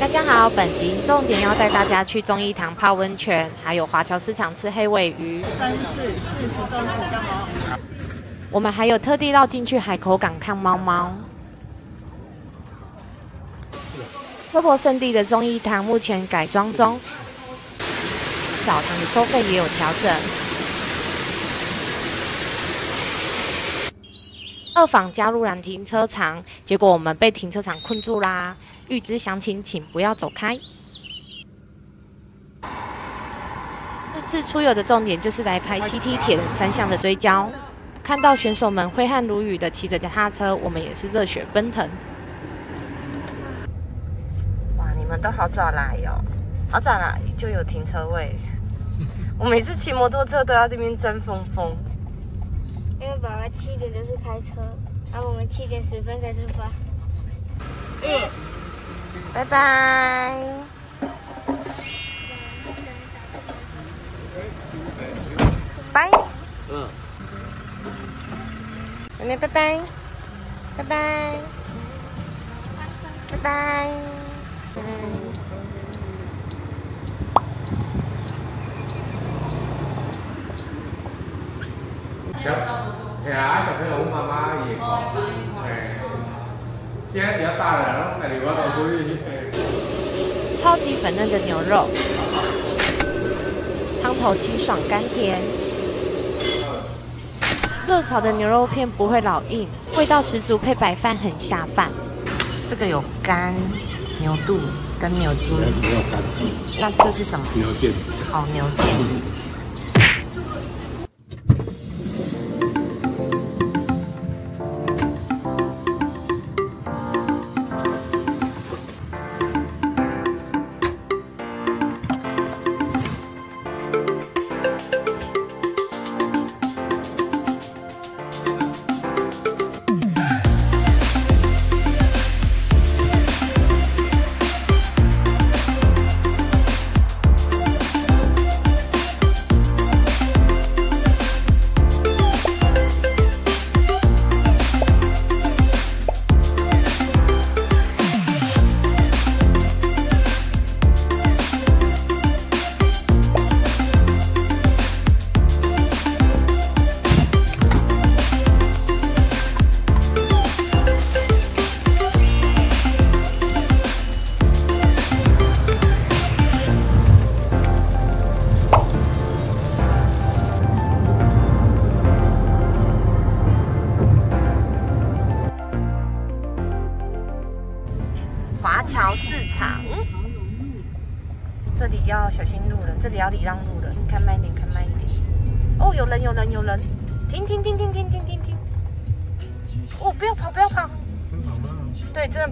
大家好，本集重点要带大家去中医堂泡温泉，还有华侨市场吃黑尾鱼。三四四十中指干嘛？我们还有特地绕进去海口港看猫猫。娑婆圣地的中医堂目前改装中，澡堂的收费也有调整。二坊加入了停车场，结果我们被停车场困住啦！预知详情，请不要走开。这次出游的重点就是来拍 CT 铁人三项的追焦，看到选手们挥汗如雨的骑着脚踏车，我们也是热血奔腾。哇，你们都好早来哟，好早来就有停车位。我每次骑摩托车都要这边争风风。因为爸爸七点就是开车，然后我们七点十分才出发。嗯，Bye bye. Bye. Ừ Bye bye. Bye bye. Bye bye. Chắc, thì á, chắc phải uống mà mà gì? Còn 妈妈也好，哎，现在比较大了，那你我到出去去。超级粉嫩的牛肉，汤头清爽甘甜，热炒的牛肉片不会老硬，味道十足，配白饭很下饭。这个有肝牛肚跟牛筋，没有干。那这是什么？牛腱。好牛腱。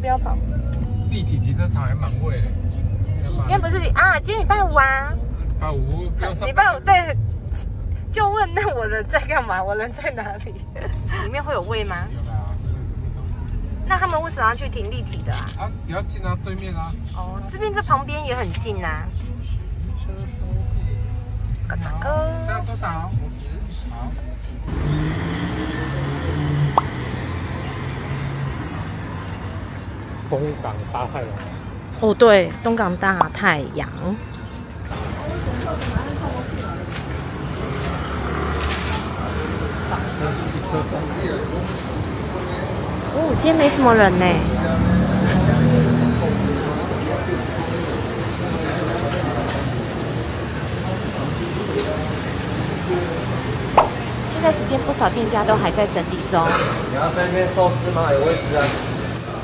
要跑。立体停车场还蛮贵的。今天不是啊，今天礼拜五啊。礼拜五不要上。礼拜五对，就问那我人在干嘛？我人在哪里？里面会有位吗？那他们为什么要去停立体的啊？啊，比较近啊，对面啊。哦，这边这旁边也很近呐。车收费。哥。这样多少？五十。好。东港大太阳。哦，对，东港大太阳。哦，今天没什么人呢。现在时间不少，店家都还在整理中。你要在那边寿司吗？有位置啊。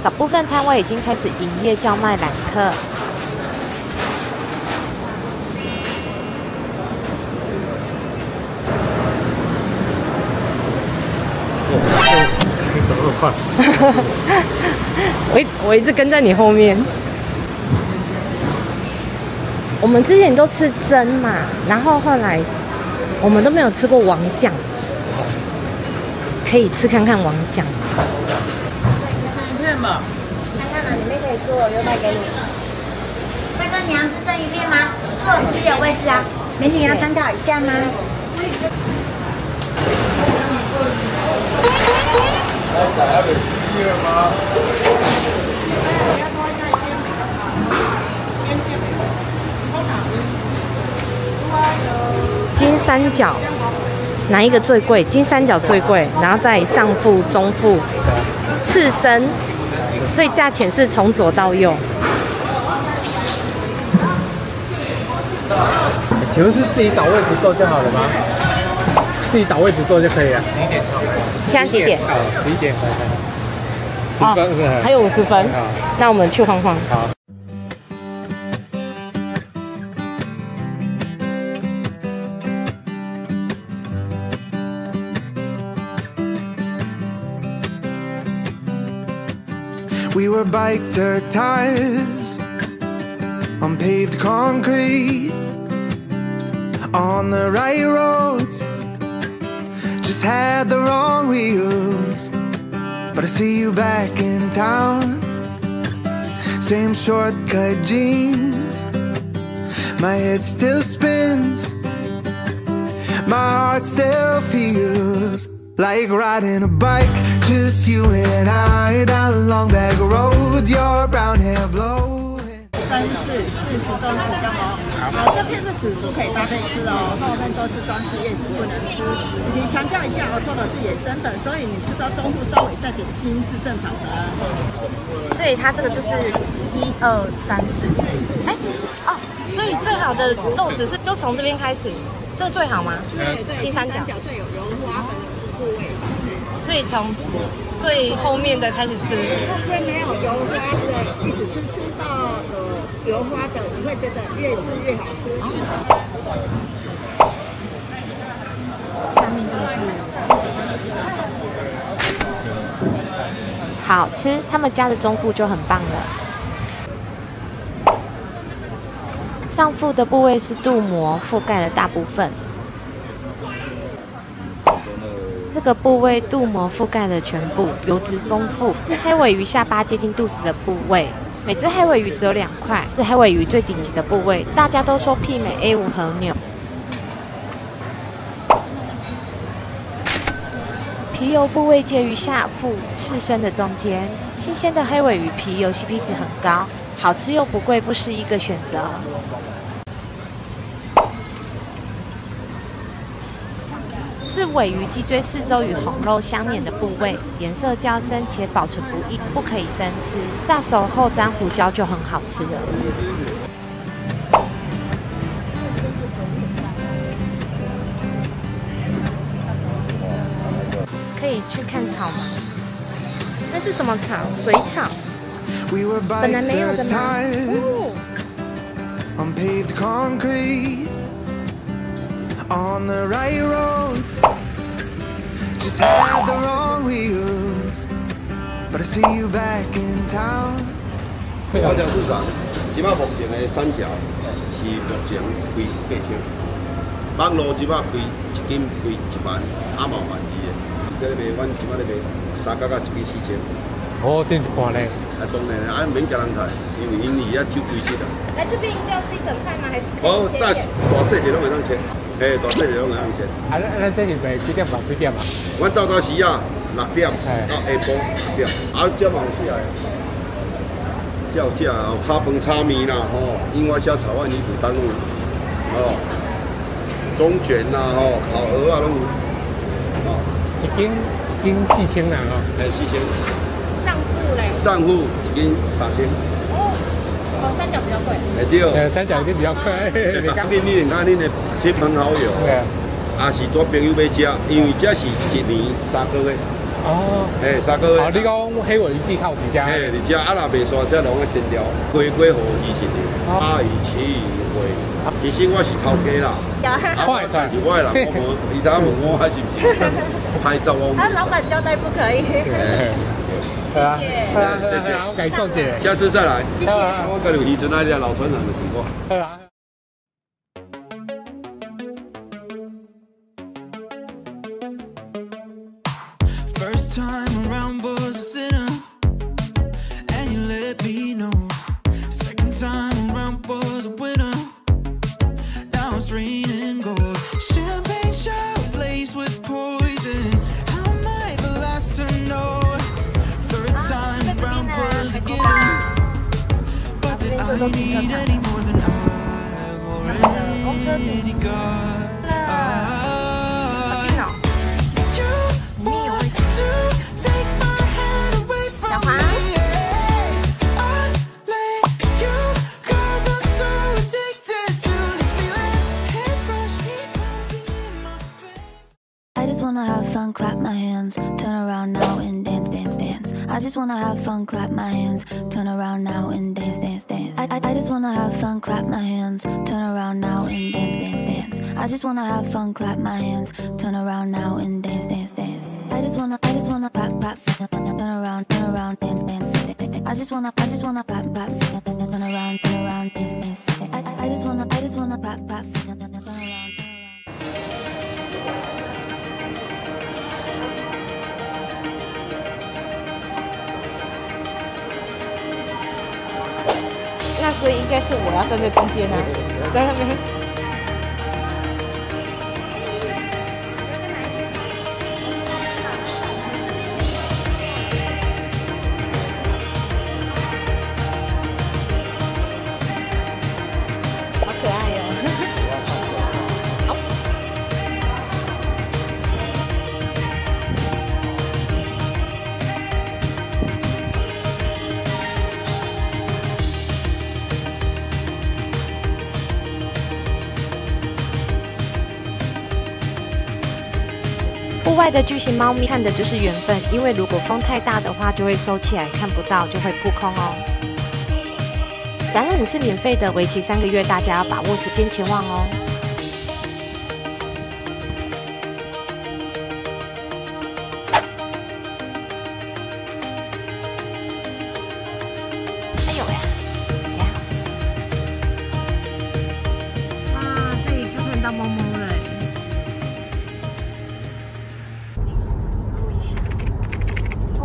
少部分摊位已经开始营业，叫卖揽客。我一我一直跟在你后面。我们之前都吃蒸嘛，然后后来我们都没有吃过王酱，可以吃看看王酱。看看呢，里面可以做，又卖给你。帅哥，你要吃生鱼片吗？坐吃有位置啊，美女要参考一下吗？来，再来杯七二吗？金三角哪一个最贵？金三角最贵，然后再上腹、中腹、刺身，所以价钱是从左到右。请问是自己找位置坐就好了吗？自己找位置坐就可以了。十一点上班。现在几点？哦，十一点。十分是吧？还有五十分。好，那我们去晃晃。好。We were bike dirt tires on paved concrete on the right roads. Just had the wrong wheels, but I see you back in town. Same shortcut jeans, my head still spins, my heart still feels like riding a bike. Just you and I down along that road, your brown hair blowing. 三四四十中子这样哦。好，这片是紫苏，可以搭配吃哦，后面都是装饰叶子，不能吃。以及强调一下哦，做的是野生的，所以你吃到中部稍微带点筋是正常的。所以它这个就是一二三四，哎，哦，所以最好的豆子是就从这边开始，这个最好吗？对对，金三角，角最有油花。所以从最后面的开始吃，最没有油花的，一直吃吃到呃油花的，你会觉得越吃越好吃。下面就是好吃，他们家的中腹就很棒了。上腹的部位是肚膜，覆盖了大部分。这个部位肚膜覆盖了全部，油脂丰富，黑尾鱼下巴接近肚子的部位。每只黑尾鱼只有两块，是黑尾鱼最顶级的部位，大家都说媲美 A 五和牛。皮油部位介于下腹、刺身的中间，新鲜的黑尾鱼皮油 CP 值很高，好吃又不贵，不失一个选择。是尾鱼脊椎四周与红肉相连的部位，颜色较深且保存不易，不可以生吃。炸熟后沾胡椒就很好吃了。可以去看草吗？那是什么草？水草。本来没有的吗？哦 on the right roads. Just had the wrong wheels, but I see you back in town. 市场，即马目前的三条是目前贵八千，网络即马贵一斤贵一万，阿毛万二的。这个卖，阮即马咧卖三角甲一斤四千，哦，电一半嘞。啊当然啦，啊免叫人抬，因为因伊遐收贵质啊。来这边一定要吃一整块吗？还是哦，大大细的拢会当切，嘿，大细的拢会当切。啊，咱咱这是卖几点到几点啊？阮到到时啊，六点到下晡六点，啊，这嘛有食的，这有食的，有炒饭、炒面啦，吼，樱花虾、炒饭、鱼肚汤拢有，哦，中卷啦，吼，烤鹅啊拢有，哦，一斤一斤四千啦哦。诶，四千，上户嘞？上户一斤三千，三角比较贵。哎对。呃，三角一定比较贵。你 讲恁你看恁的亲朋好友，对啊。也是带朋友要食，因为这是一年三个月，哦。哎，三个月。哦，你讲黑尾鱼季靠伫遮。嘿，你食啊若袂煞，这拢要千条，龟龟和二十年，八月、七月。其实我是头家啦，啊，我但是我的人，我问，伊他问我还是不是拍照我。啊，老板交代不可以。对啊，谢谢，我给你做姐。下次再来。谢谢。我跟你有一直那些老船长的情况。对啊。First time around wanna have fun, clap my hands, turn around now and dance, dance, dance. I just wanna have fun, clap my hands, turn around now and dance, dance, dance. I, I, I just wanna have fun, clap my hands, turn around now and dance, dance, dance. I just wanna have fun, clap my hands, turn around now and dance, dance, dance. I just wanna, I just wanna clap, clap, turn around, turn around, dance, dance, dance. I just wanna, I just wanna clap, clap, turn around, turn around, dance, dance. I, I, I just wanna, I just wanna clap, clap, 所以应该是我要站在中间啊，在那边。外的巨型猫咪看的就是缘分，因为如果风太大的话，就会收起来看不到，就会扑空哦。展览是免费的，为期三个月，大家要把握时间前往哦。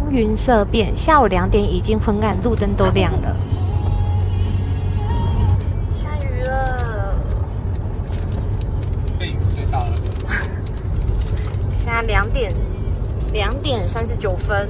风云色变，下午两点已经昏暗，路灯都亮了。下雨了，背影最大了。现在两点，两点三十九分，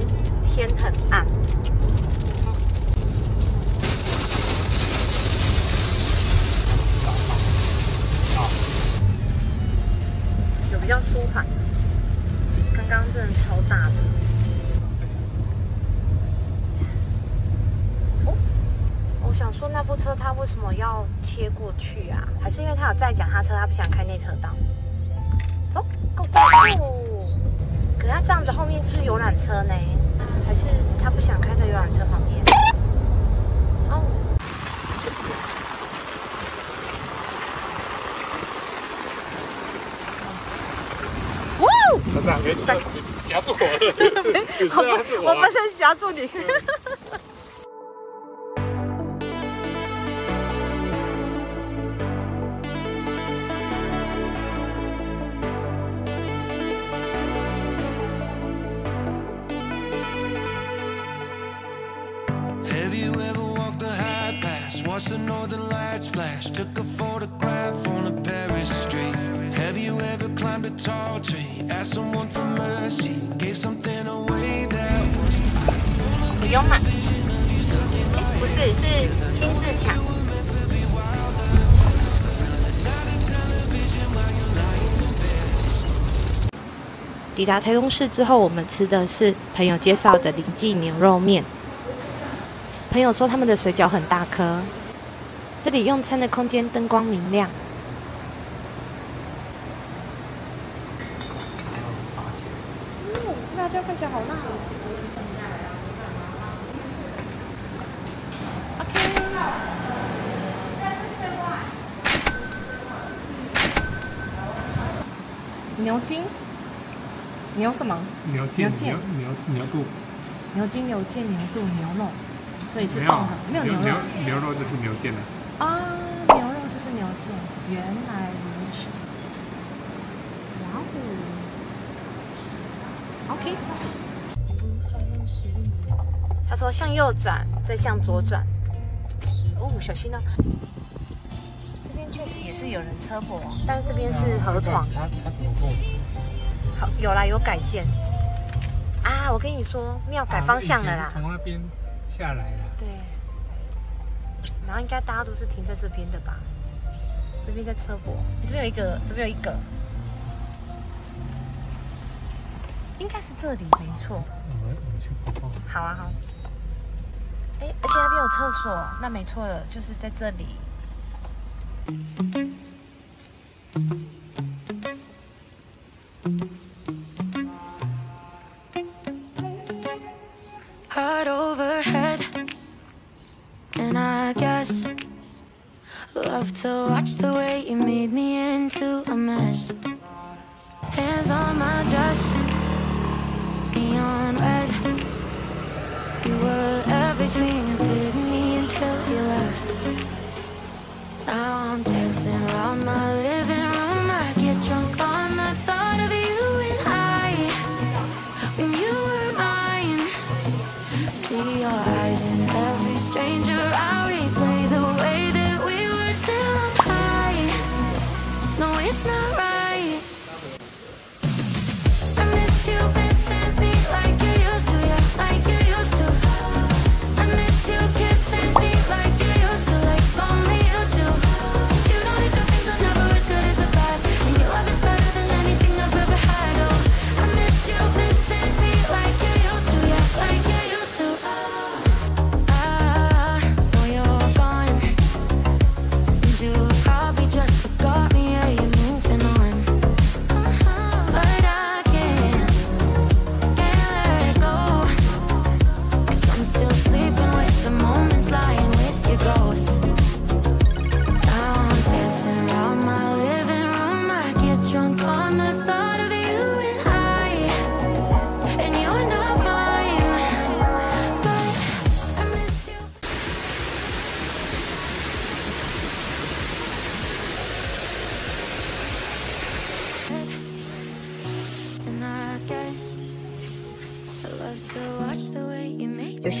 这样子后面是游览车呢，还是他不想开在游览车旁边？哦，哇！团长，没事，你夹住我了，我不是夹住你。不用买，哎不是，是新自强。抵达台东市之后，我们吃的是朋友介绍的林记牛肉面。朋友说他们的水饺很大颗，这里用餐的空间灯光明亮。哦，辣椒看起来好辣哦。牛筋，牛什么？牛腱牛牛牛牛肚，牛筋、牛腱、牛肚、牛肉，所以是综合，没有牛肉牛牛肉就是牛腱了。啊，牛肉就是牛腱，原来如此。哇哦，OK。他说向右转，再向左转。哦，小心啊！这边确实也是有人车祸，但是这边是河床。有啦，有改建。啊，我跟你说，庙改方向了啦。从那边下来了。对。然后应该大家都是停在这边的吧？这边在车博，这边有一个，这边有一个，应该是这里没错。我们我们去播报。好啊好。哎，而且那边有厕所，那没错了，就是在这里。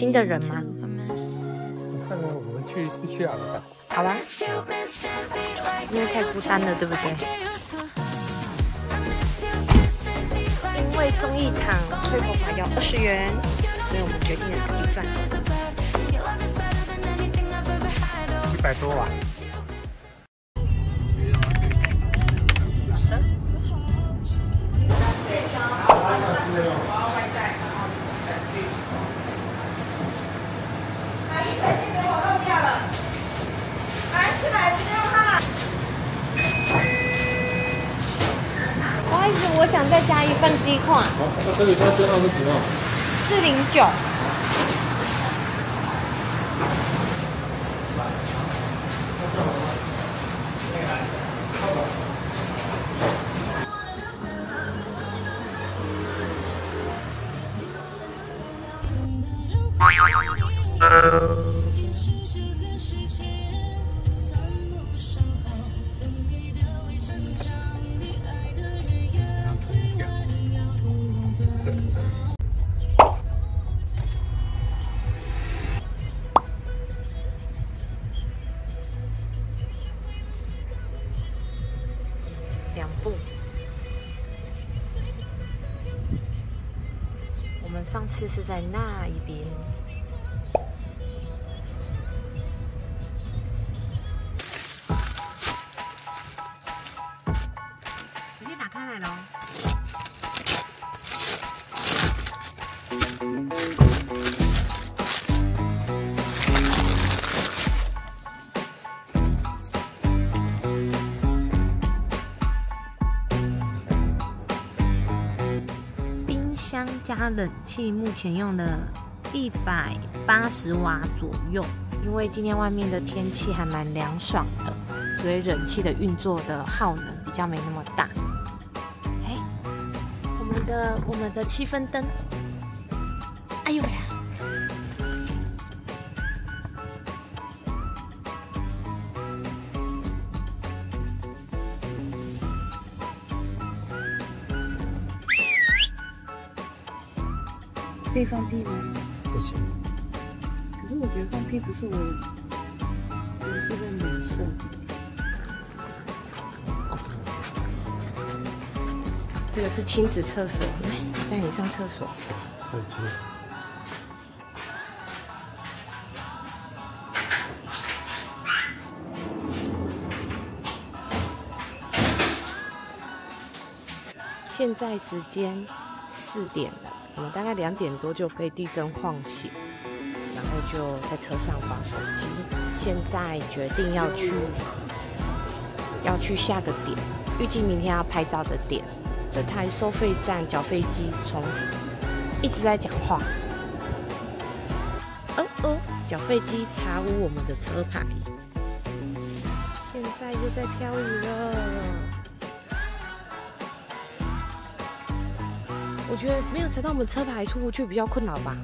有新的人吗？看来我们去是去哪个？好吧，因为太孤单了，对不对？因为综艺堂吹头发要二十元，所以我们决定了自己赚。一百多啊。不好意思，我想再加一份鸡块，好那这里多多少是几号？四零九。两上次是在那一边。目前用了一百八十瓦左右，因为今天外面的天气还蛮凉爽的，所以冷气的运作的耗能比较没那么大。哎，我们的我们的气氛灯，哎呦呀！可以放屁吗？不行。可是我觉得放屁不是我，我这个女生。这个是亲子厕所，带你上厕所。现在时间四点了，我们大概两点多就被地震晃醒，然后就在车上玩手机。现在决定要去要去下个点，预计明天要拍照的点。这台收费站缴费机从一直在讲话。哦哦，缴费机查无我们的车牌，现在又在飘雨了。我觉得没有踩到我们车牌出不去比较困扰吧。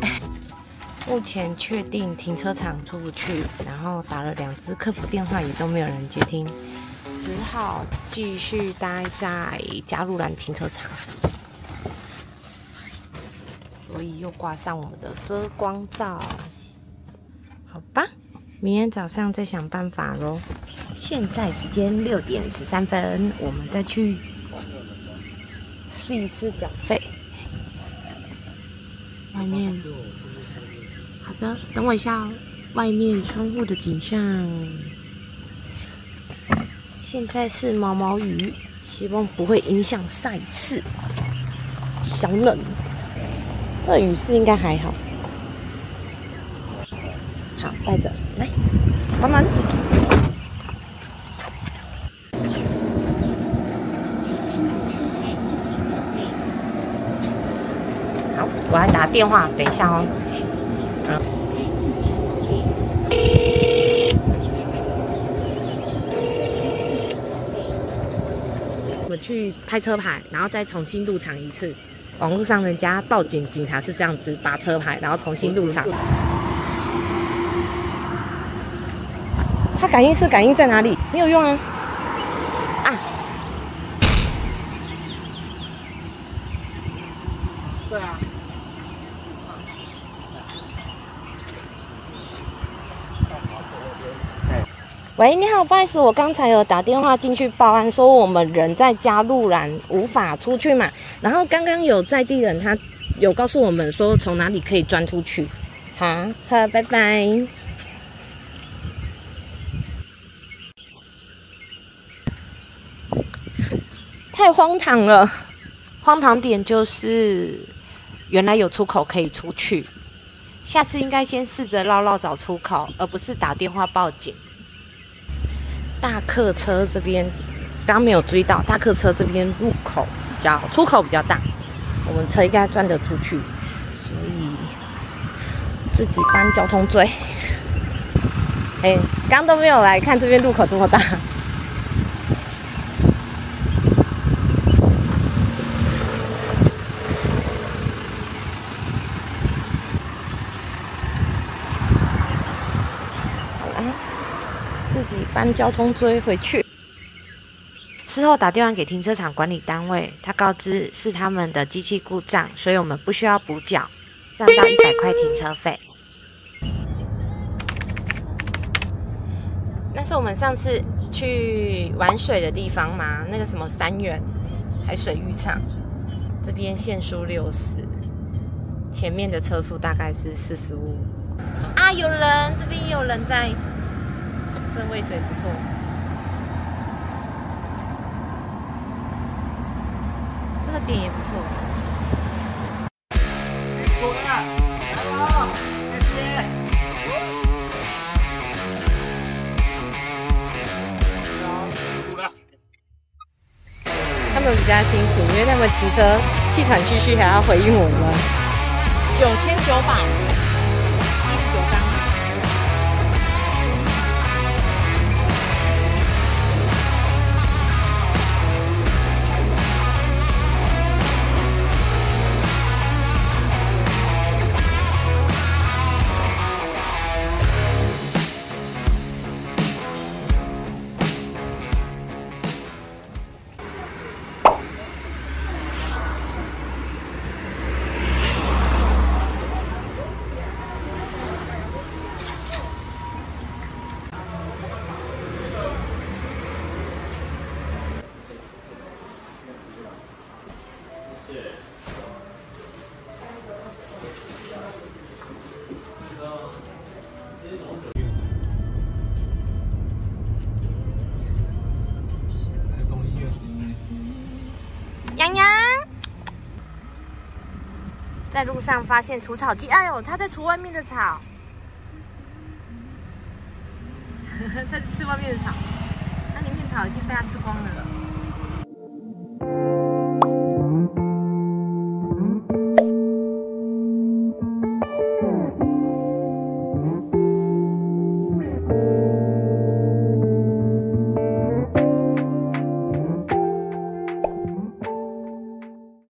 目前确定停车场出不去，然后打了两支客服电话也都没有人接听，只好继续待在嘉路兰停车场，所以又挂上我们的遮光罩。好吧，明天早上再想办法喽。现在时间六点十三分，我们再去试一次缴费。外面，好的，等我一下哦。外面窗户的景象，现在是毛毛雨，希望不会影响赛事。小冷，这雨势应该还好。带着来，关门。好，我来打电话，等一下哦。嗯。我去拍车牌，然后再重新入场一次。网络上人家报警，警察是这样子拔车牌，然后重新入场。感应是感应在哪里？没有用啊！啊！对啊。喂，你好，不好意思，我刚才有打电话进去报案，说我们人在家路兰无法出去嘛。然后刚刚有在地人，他有告诉我们说从哪里可以钻出去。好，好，拜拜。太荒唐了！荒唐点就是原来有出口可以出去，下次应该先试着绕绕找出口，而不是打电话报警。大客车这边刚没有追到，大客车这边入口比较出口比较大，我们车应该转得出去，所以自己搬交通罪。哎，刚都没有来看这边路口这么大。搬交通锥回去。事后打电话给停车场管理单位，他告知是他们的机器故障，所以我们不需要补缴，赚到一百块停车费。那是我们上次去玩水的地方吗？那个什么三元海水浴场，这边限速六十，前面的车速大概是四十五。啊，有人，这边也有人在。这位置也不错，这个点也不错。辛苦了，加油，谢谢。辛苦了。他们比较辛苦，因为他们骑车气喘吁吁，还要回应我们。九千九百。在路上发现除草机，哎呦，它在除外面的草，